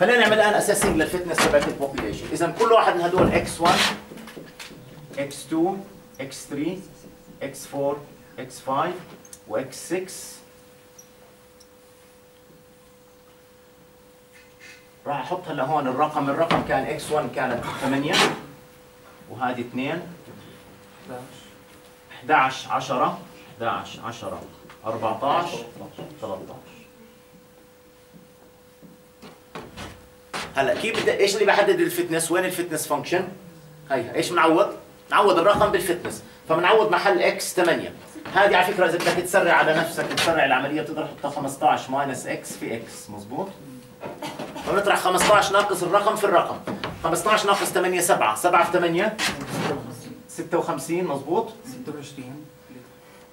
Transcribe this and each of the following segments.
خلينا نعمل الآن assessing لل fitness تبعت ال population إذا كل واحد من هدول x1 x2 x3 x4 x5 وx6 راح أحط هلا هون الرقم. الرقم كان x1 كانت 8 وهذه 2 11 10 11 10 14 13 هلا كيف بدي إيش اللي بحدد ال fitness؟ وين ال fitness function هي إيش بنعوض نعوض الرقم بال fitness. فبنعوض محل x 8 هذه على فكرة إذا بدك تسرع على نفسك تسرع العملية بتقدر تحطها 15 minus x في x مزبوط فبنطرح 15 ناقص الرقم في الرقم. 15 ناقص 8 7 7 في 8 56 مزبوط 26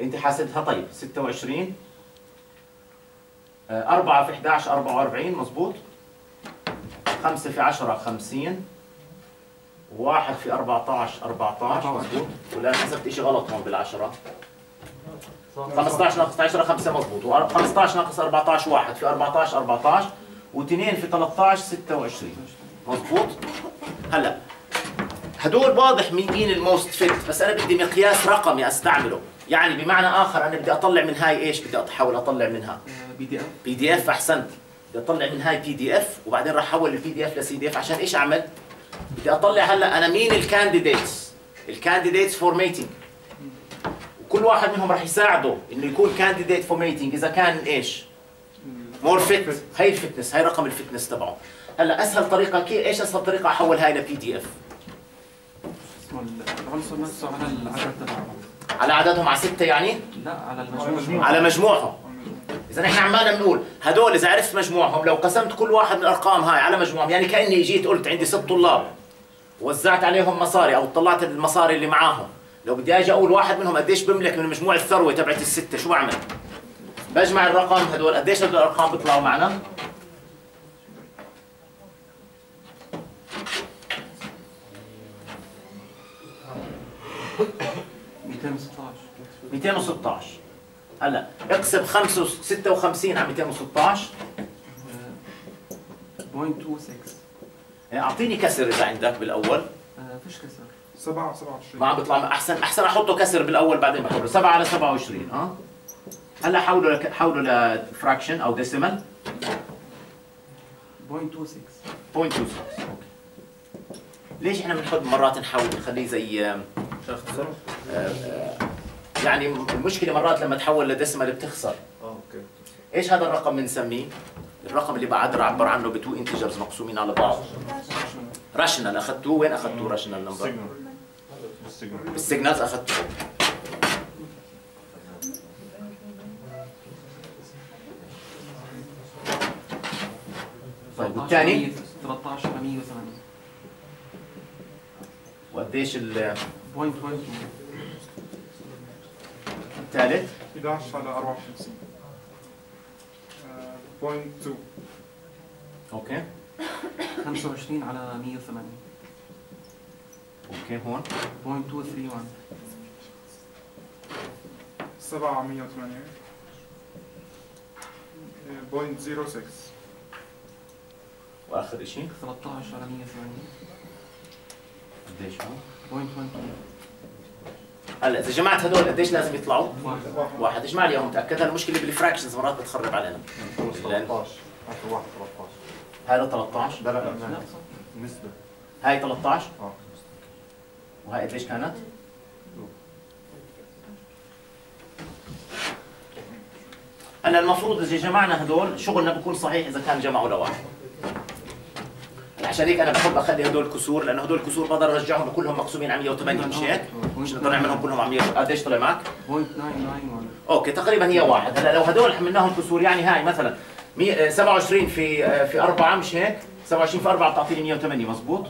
أنت حاسبها؟ طيب 26 4 في 11 44 مزبوط 5 في 10 50 1 في 14 14 مزبوط ولا حسبت شيء غلط هون بالعشرة. 15 ناقص 10 5 مزبوط و15 ناقص 14 1 في 14 14 و2 في 13 26 مزبوط هلا هدول واضح مين مين ال most fit بس أنا بدي مقياس رقمي أستعمله. يعني بمعنى آخر أنا بدي أطلع من هاي إيش؟ بدي احاول أطلع منها. بي دي إف. بي دي إف أحسنت. بدي اطلع من هاي PDF وبعدين راح احول ال PDF ل CDF عشان إيش أعمل؟ بدي أطلع هلأ أنا مين ال candidates ال candidates for mating وكل واحد منهم راح يساعده إنه يكون candidate for mating إذا كان إيش؟ more fit هي ال fitness هي رقم ال fitness تبعه. هلأ أسهل طريقة كيف إيش أسهل طريقة أحول هاي ل PDF العنصر نفسه على العدد تبعه على عددهم على ستة يعني؟ لا على المجموع. على مجموعهم. إذا إحنا عمالنا بنقول هدول إذا عرفت مجموعهم لو قسمت كل واحد من الأرقام هاي على مجموعهم يعني كأني جيت قلت عندي ست طلاب وزعت عليهم مصاري أو طلعت المصاري اللي معاهم لو بدي أجي أقول واحد منهم قديش بملك من مجموع الثروة تبعت الستة شو بعمل؟ بجمع الرقم هدول قديش هدول الأرقام بيطلعوا معنا؟ ميتين وستاش 216 هلا اقسم 5 56 على 216 point two 6 أعطيني كسر إذا عندك بالأول. فيش كسر. سبعة سبعة وعشرين. ما عم بيطلع أحسن أحسن أحطه كسر بالأول بعدين بحوله. 7 على 27 آه هلا حوله لك حوله ل fraction أو decimal point two 6 0.26 okay. ليش إحنا بنحط مرات نحول نخليه زي آم، آه، آه، يعني المشكلة مرات لما تحول ل decimal بتخسر. آه okay. إيش هذا الرقم بنسميه؟ الرقم اللي بعد اعبر عنه ب two integers مقسومين على بعض. rational أخذتوه؟ وين أخذتوه rational number؟ signal ال signal بال signals أخذتوه. طيب والثاني؟ 13 على 180 وقديش ال- point point الثالث. 11 على 54 point 2 okay. 25 على 180 okay هون. point 231 7 على 108 point 06 وآخر شيء 13 على 180 قديش هون؟ point 12 هلا إذا جمعت هدول قديش لازم يطلعوا؟ واحد. واحد اجمع لي اياهم تاكد هلا المشكلة بال fractions مرات بتخرب علينا. 13 اخر واحد 13 هذا 13 لا نسبة. هاي 13 آه. وهاي قديش كانت؟ هلا المفروض إذا جمعنا هدول شغلنا بيكون صحيح إذا كان جمعوا لواحد. عشان هيك أنا بحب أخلي هدول كسور لأنه هدول كسور بقدر أرجعهم كلهم مقسومين على 108 مش هيك؟ مش نقدر نعملهم كلهم على 100 قديش طلع معك؟ point 991 okay تقريبا هي واحد. هلا لو هدول حملناهم كسور يعني هاي مثلا مية- آه، 27 في آه، في 4 مش هيك؟ 27 في 4 بتعطيني 108 مزبوط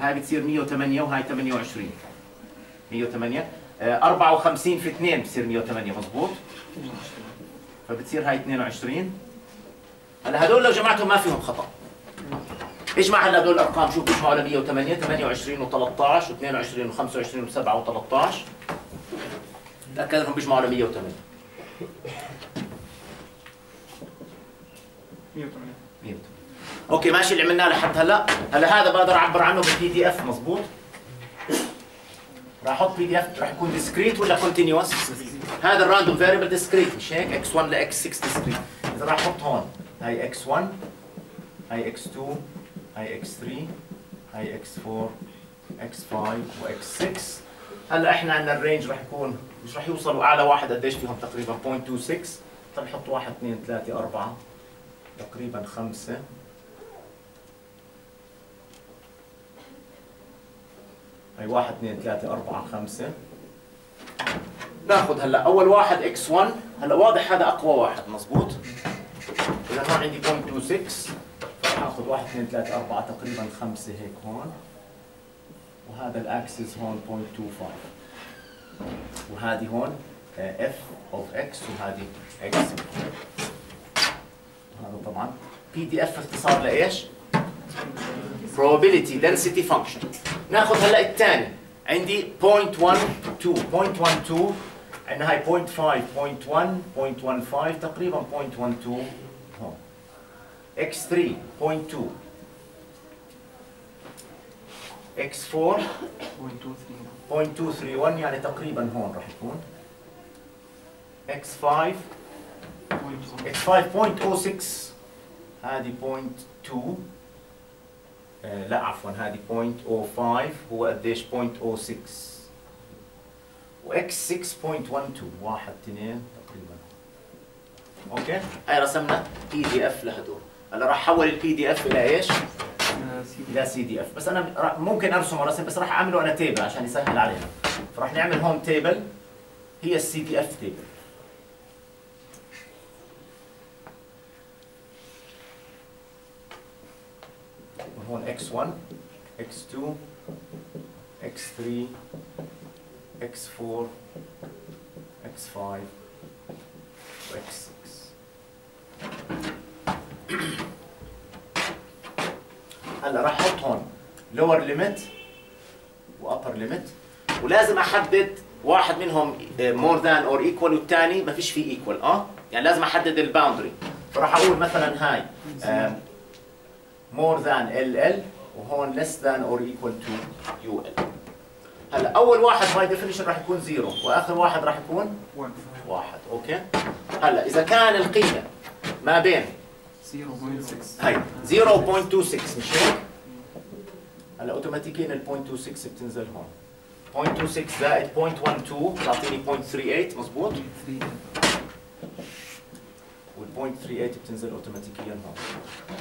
هاي بتصير 108 وهاي 28 108 آه، 54 في 2 بتصير 108 مزبوط فبتصير هاي 22 هلا هدول لو جمعتهم ما فيهم خطأ. اجمع هلا هدول الأرقام شوف بيجمعوا ل 108 28 و13 و22 و25 و7 و13 تاكد إنهم بيجمعوا ل 108 108 108 okay ماشي اللي عملناه لحد هلا. هلا هذا بقدر أعبر عنه بال PDF مضبوط راح أحط PDF راح يكون discrete ولا continuous هذا ال random variable discrete مش هيك؟ x 1 ل x 6 discrete إذا راح أحط هون هاي إكس 1 هاي إكس 2 هاي إكس 3 هاي إكس 4 إكس 5 وإكس 6 هلأ إحنا عندنا ال range راح يكون مش راح يوصلوا أعلى واحد قديش فيهم؟ تقريبا 0.26 طيب نحط 1 2 3 4 تقريبا 5 هي 1 2 3 4 5 ناخذ هلأ أول واحد x 1 هلأ واضح هذا أقوى واحد مزبوط؟ إذا هون عندي 0.26 فراح اخذ 1 2 3 4 تقريبا 5 هيك هون. وهذا ال axis هون 0.25 وهذه هون f of x وهذه x هذا طبعا PDF اختصار لإيش؟ probability density function. ناخذ هلأ الثاني. عندي 0.12 0.12 عندنا هاي 0.5 0.1 0.15 تقريبا 0.12 هون x3 0.2 x4 0.231 يعني تقريبا هون راح يكون. X5 x5 0.06 هذه 0.2 آه لا عفوا هذه 0.05 هو قديش 0.06 واكس 6.12 واحد اثنين تقريبا. okay؟ هاي رسمنا PDF لهدول. هلا راح أحول ال PDF إلى إيش؟ إلى CDF بس أنا ممكن أرسم رسم بس راح أعمله أنا table عشان يسهل علينا. فراح نعمل هون table هي ال CDF table هون x1 x2 x3 x4 x5 و هلا راح أحط هون. lower limit و upper limit. ولازم أحدد واحد منهم more than or equal والثاني ما فيش فيه equal. آه؟ يعني لازم أحدد الباوندري فراح أقول مثلا هاي آه، more than LL وهون less than or equal to UL هلا أول واحد by definition راح يكون zero وآخر واحد راح يكون 1 واحد. okay؟ هلا إذا كان القيمة ما بين 0.6 هاي 0.26 مش هيك؟ هلا أوتوماتيكيا ال 0.26 بتنزل هون. 0.26 زائد 0.12 بتعطيني 0.38 مزبوط 3 وال 0.38 بتنزل اوتوماتيكيا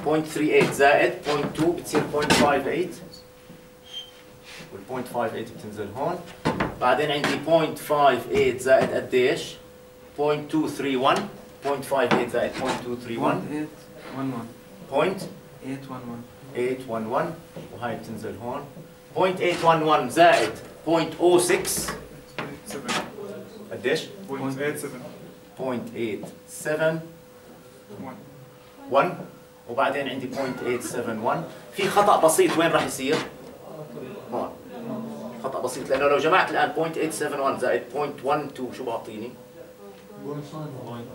هون. 0.38 زائد 0.2 بتصير 0.58 وال 0.58 بتنزل هون. بعدين عندي 0.58 زائد قديش؟ 0.231 0.58 زائد 0.231 8 0.811 811 وهاي بتنزل هون 0.811 زائد 0.06 7 قديش 0.87 0.871 1 وبعدين عندي 0.871 في خطأ بسيط وين راح يصير؟ هون. خطأ بسيط لأنه لو جمعت الآن 0.871 زائد 0.12 شو بعطيني؟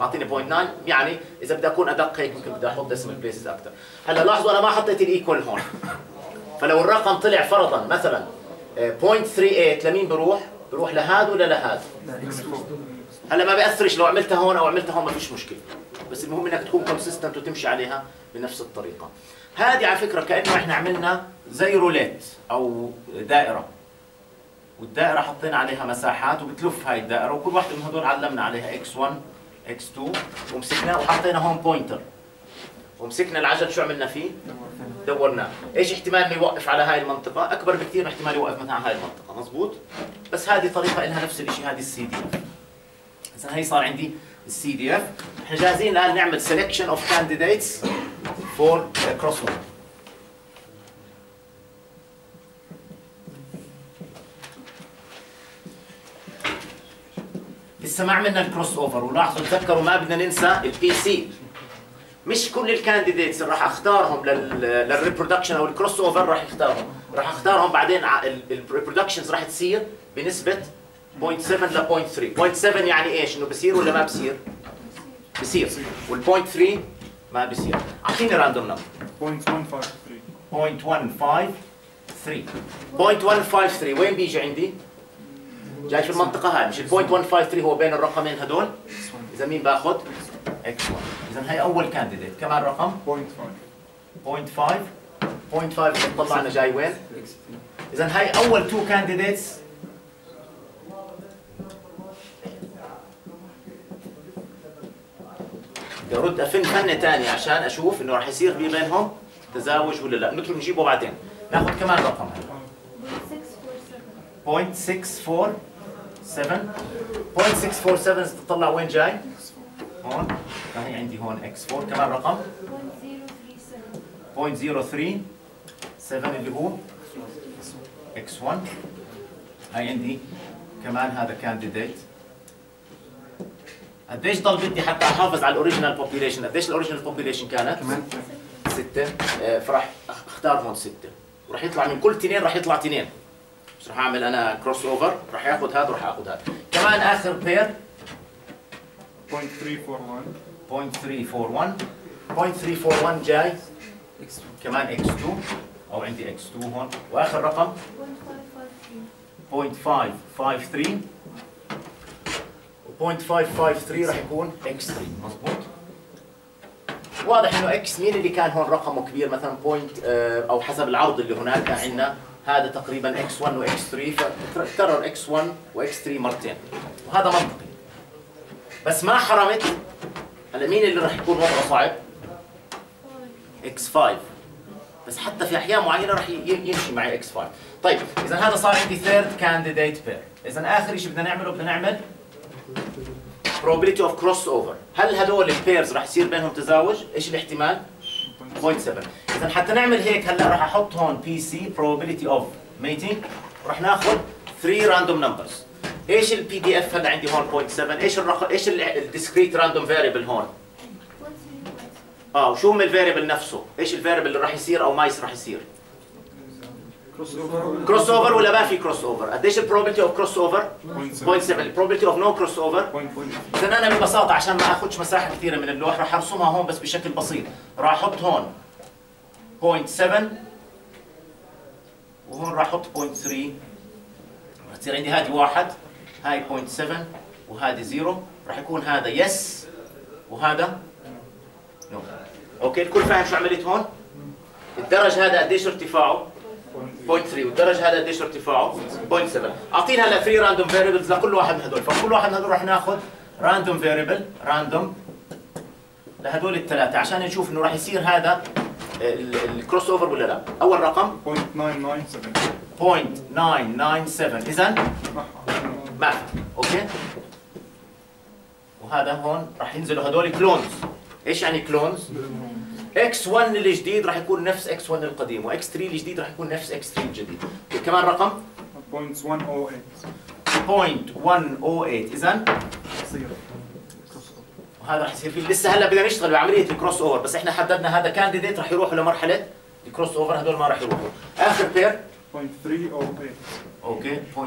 بعطيني 0.9 يعني إذا بدي أكون أدق هيك ممكن بدي أحط decimal places أكثر هلأ لاحظوا أنا ما حطيت ال equal هون. فلو الرقم طلع فرضا مثلا آه، 0.38 لمين بروح؟ بروح لهذا ولا لهذا؟ هلأ ما بيأثرش لو عملتها هون أو عملتها هون ما فيش مشكلة. بس المهم إنك تكون consistent وتمشي عليها بنفس الطريقة. هذه على فكرة كأنه إحنا عملنا زي روليت أو دائرة. والدائرة حطينا عليها مساحات وبتلف هاي الدائرة وكل واحدة من هدول علمنا عليها x1 x2 ومسكناه وحطينا هون pointer ومسكنا العجل شو عملنا فيه؟ دورناه. إيش احتمال إنه يوقف على هاي المنطقة؟ أكبر بكثير من احتمال يوقف مثلا على هاي المنطقة مزبوط بس هذه طريقة لها نفس الشيء هذه السي دي اذا هي صار عندي ال CDF إحنا جاهزين الآن نعمل selection of candidates for crossover. لسه ما عملنا ال crossover. ولاحظوا تذكروا ما بدنا ننسى؟ ال PC مش كل ال candidates اللي راح أختارهم لل reproduction أو ال crossover راح يختارهم. راح أختارهم بعدين ال reproductions راح تصير بنسبة 0.7 ل 0.3 0.7 يعني إيش؟ إنه بصير ولا ما بصير؟ بصير. وال 0.3 ما بصير. أعطيني random number 0.153 0.153 0.153 وين بيجي عندي؟ جاي في المنطقة هاي مش ال point 153 هو بين الرقمين هدول؟ إذا مين باخذ x 1 إذا هي أول candidate كمان رقم 0.5 0.5 0.5 بتطلع جاي وين؟ إذا هاي أول two candidates بدي أرد أفن فنه ثانية عشان أشوف إنه راح يصير في بينهم تزاوج ولا لا. نترك نجيبه بعدين. ناخذ كمان رقم 0.647 0.647 تطلع وين جاي؟ هون. هي عندي هون x 4 كمان رقم. 0.037 اللي هو x 1 هاي عندي. كمان هذا candidate قديش ضل بدي حتى أحافظ على ال original population قديش ال original population كانت؟ ستة. آه، فراح أختار هون ستة. وراح يطلع من كل تنين راح يطلع تنين مش راح أعمل أنا crossover راح ياخذ هذا وراح اخذ هذا. كمان آخر pair 0.341 0.341 0.341 جاي. كمان x2 أو عندي x2 هون. وآخر رقم. 0.553 و 0.553 راح يكون x3 مضبوط واضح إنه x مين اللي كان هون رقمه كبير؟ مثلا point آه، أو حسب العرض اللي هناك عندنا. هذا تقريبا x1 و x3 فتكرر x1 و x3 مرتين. وهذا منطقي. بس ما حرمت هلا مين اللي راح يكون وضعه صعب؟ x5 بس حتى في أحيان معينة راح يمشي معي x5 طيب إذا هذا صار عندي third candidate pair إذا آخر شيء بدنا نعمله بدنا نعمل probability of crossover. هل هدول ال pairs راح يصير بينهم تزاوج؟ إيش الاحتمال؟ 0.7 اذا حتى نعمل هيك هلا راح أحط هون PC probability of mating. راح ناخذ 3 random numbers. إيش ال PDF هلا عندي هون 0.7 إيش الرقم إيش ال discrete random variable هون؟ آه وشو هم ال variable نفسه؟ إيش ال variable اللي راح يصير أو ما راح يصير؟ crossover ولا ما في crossover قديش ال probability of crossover 0.7 ال probability of no crossover اذا أنا ببساطة عشان ما آخذش مساحة كثيرة من اللوح راح أرسمها هون بس بشكل بسيط. راح أحط هون 0.7 وهون راح أحط 0.3 راح تصير عندي هذه واحد هاي 0.7 وهذه zero راح يكون هذا yes وهذا no okay الكل فاهم شو عملت هون؟ الدرج هذا قديش ارتفاعه؟ 0.3 والدرج هذا قديش ارتفاعه 0.7 أعطينا هلا 3 random variables لكل واحد من هدول. فكل واحد من هدول راح ناخذ random variable random لهدول الثلاثة عشان نشوف إنه راح يصير هذا ال crossover ولا لا. أول رقم؟ 0.997 0.997 اذا ما okay؟ وهذا هون راح ينزلوا هدول clones إيش يعني clones x1 الجديد راح يكون نفس x1 القديم وx3 الجديد راح يكون نفس x3 الجديد. كمان رقم؟ 0.108 0.108 اذا وهذا راح يصير فيه. لسه هلا بدنا نشتغل بعملية ال crossover بس إحنا حددنا هذا candidate راح يروحوا لمرحلة ال crossover هدول ما راح يروحوا. آخر pair 0.308 okay 0.308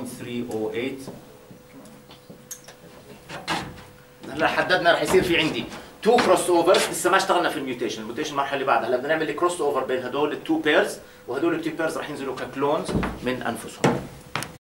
هلا حددنا راح يصير في عندي. two crossovers لسه ما اشتغلنا في ال mutation. ال mutation المرحلة اللي بعدها. هلا بدنا نعمل ال crossover بين هدول ال two pairs وهدول ال two pairs راح ينزلوا ك clones من أنفسهم.